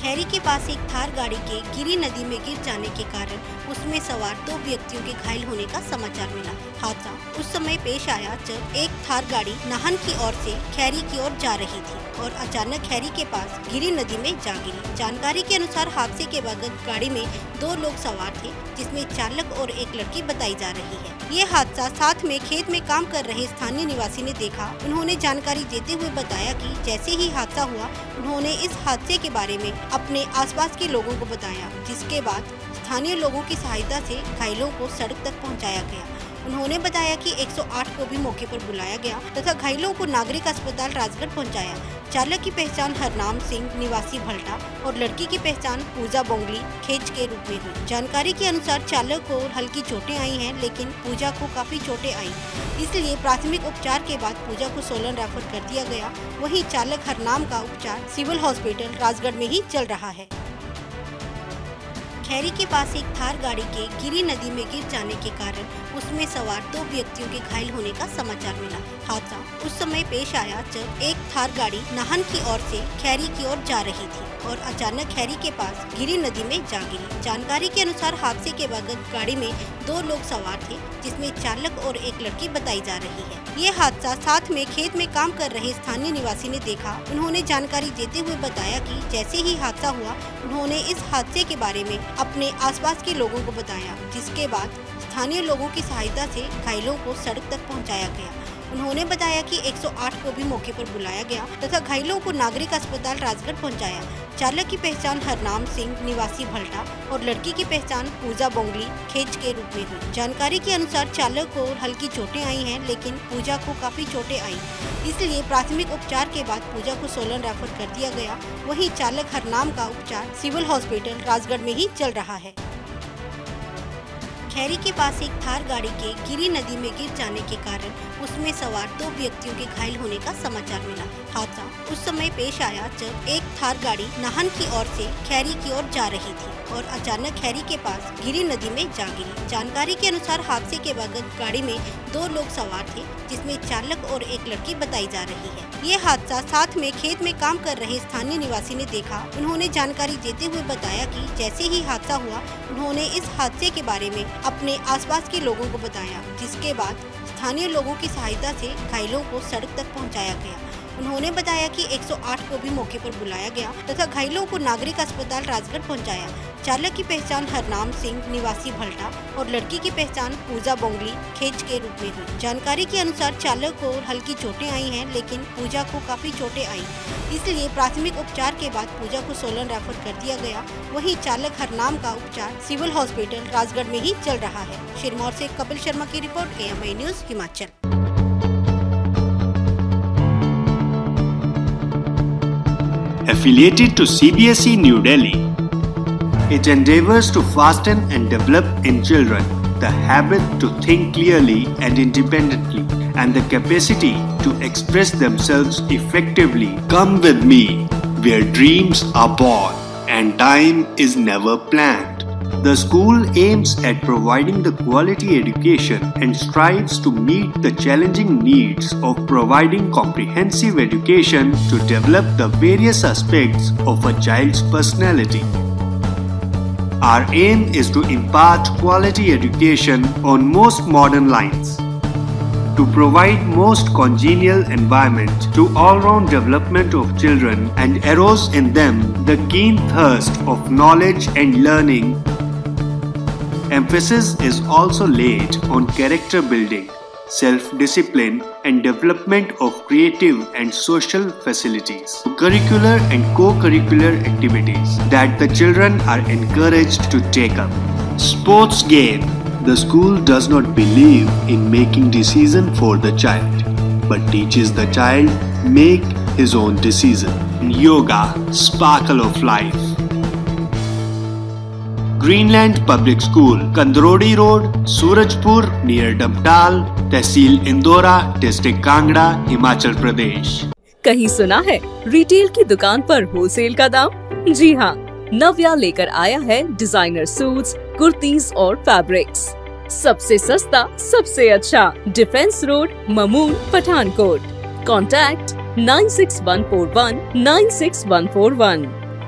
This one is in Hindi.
खैरी के पास एक थार गाड़ी के गिरी नदी में गिर जाने के कारण उसमें सवार दो व्यक्तियों के घायल होने का समाचार मिला। हादसा उस समय पेश आया जब एक थार गाड़ी नाहन की ओर से खैरी की ओर जा रही थी और अचानक खैरी के पास गिरी नदी में जा गिरी। जानकारी के अनुसार हादसे के वक्त गाड़ी में दो लोग सवार थे, जिसमें चालक और एक लड़की बताई जा रही है। ये हादसा साथ में खेत में काम कर रहे स्थानीय निवासी ने देखा। उन्होंने जानकारी देते हुए बताया कि जैसे ही हादसा हुआ, उन्होंने इस हादसे के बारे में अपने आसपास के लोगों को बताया, जिसके बाद स्थानीय लोगों की सहायता से घायलों को सड़क तक पहुँचाया गया। उन्होंने बताया कि 108 को भी मौके पर बुलाया गया तथा घायलों को नागरिक अस्पताल राजगढ़ पहुँचाया। चालक की पहचान हरनाम सिंह, निवासी भल्टा और लड़की की पहचान पूजा बोंगली खेच के रूप में हुई। जानकारी के अनुसार चालक को हल्की चोटें आई हैं, लेकिन पूजा को काफ़ी चोटें आई। इसलिए प्राथमिक उपचार के बाद पूजा को सोलन रेफर कर दिया गया। वहीं चालक हरनाम का उपचार सिविल हॉस्पिटल राजगढ़ में ही चल रहा है। खैरी के पास एक थार गाड़ी के गिरी नदी में गिर जाने के कारण उसमें सवार दो व्यक्तियों के घायल होने का समाचार मिला। हादसा उस समय पेश आया जब एक थार गाड़ी नाहन की ओर से खैरी की ओर जा रही थी और अचानक खैरी के पास गिरी नदी में जा गिरी। जानकारी के अनुसार हादसे के वक्त गाड़ी में दो लोग सवार थे, जिसमें चालक और एक लड़की बताई जा रही है। ये हादसा साथ में खेत में काम कर रहे स्थानीय निवासी ने देखा। उन्होंने जानकारी देते हुए बताया कि जैसे ही हादसा हुआ, उन्होंने इस हादसे के बारे में अपने आसपास के लोगों को बताया, जिसके बाद स्थानीय लोगों की सहायता से घायलों को सड़क तक पहुँचाया गया। उन्होंने बताया कि 108 को भी मौके पर बुलाया गया तथा घायलों को नागरिक अस्पताल राजगढ़ पहुँचाया। चालक की पहचान हरनाम सिंह, निवासी भल्टा और लड़की की पहचान पूजा बोंगली खेच के रूप में हुई। जानकारी के अनुसार चालक को हल्की चोटें आई हैं, लेकिन पूजा को काफ़ी चोटें आई। इसलिए प्राथमिक उपचार के बाद पूजा को सोलन रेफर कर दिया गया। वहीं चालक हरनाम का उपचार सिविल हॉस्पिटल राजगढ़ में ही चल रहा है। खैरी के पास एक थार गाड़ी के गिरी नदी में गिर जाने के कारण उसमें सवार दो व्यक्तियों के घायल होने का समाचार मिला। हादसा उस समय पेश आया जब एक थार गाड़ी नाहन की ओर से खैरी की ओर जा रही थी और अचानक खैरी के पास गिरी नदी में जा गिरी। जानकारी के अनुसार हादसे के वक्त गाड़ी में दो लोग सवार थे, जिसमें चालक और एक लड़की बताई जा रही है। ये हादसा साथ में खेत में काम कर रहे स्थानीय निवासी ने देखा। उन्होंने जानकारी देते हुए बताया कि जैसे ही हादसा हुआ, उन्होंने इस हादसे के बारे में अपने आसपास के लोगों को बताया, जिसके बाद स्थानीय लोगों की सहायता से घायलों को सड़क तक पहुँचाया गया। उन्होंने बताया कि 108 को भी मौके पर बुलाया गया तथा घायलों को नागरिक अस्पताल राजगढ़ पहुँचाया। चालक की पहचान हरनाम सिंह, निवासी भल्टा और लड़की की पहचान पूजा बोंगली खेच के रूप में हुई। जानकारी के अनुसार चालक को हल्की चोटें आई हैं, लेकिन पूजा को काफ़ी चोटें आई। इसलिए प्राथमिक उपचार के बाद पूजा को सोलन रेफर कर दिया गया। वहीं चालक हरनाम का उपचार सिविल हॉस्पिटल राजगढ़ में ही चल रहा है। सिरमौर से कपिल शर्मा की report A news Himachal. Affiliated to CBSE New Delhi. It endeavors to fasten and develop in children the habit to think clearly and independently and the capacity to express themselves effectively. Come with me where dreams are born and time is never planned. The school aims at providing the quality education and strives to meet the challenging needs of providing comprehensive education to develop the various aspects of a child's personality. Our aim is to impart quality education on most modern lines to provide most congenial environment to all-round development of children and arouse in them the keen thirst of knowledge and learning Emphasis is also laid on character building, self-discipline and development of creative and social facilities, curricular and co-curricular activities that the children are encouraged to take up. Sports game. The school does not believe in making decision for the child, but teaches the child make his own decision. Yoga, sparkle of life. Greenland public school Kandrori road Surajpur near Dabdal tehsil Indora district Kangra Himachal Pradesh कहीं सुना है रिटेल की दुकान पर होलसेल का दाम? जी हाँ नव्या लेकर आया है डिज़ाइनर सूट्स, कुर्तीज और फैब्रिक्स सबसे सस्ता सबसे अच्छा defence road Mamun Pathankot. Contact nine six one four one nine six one four one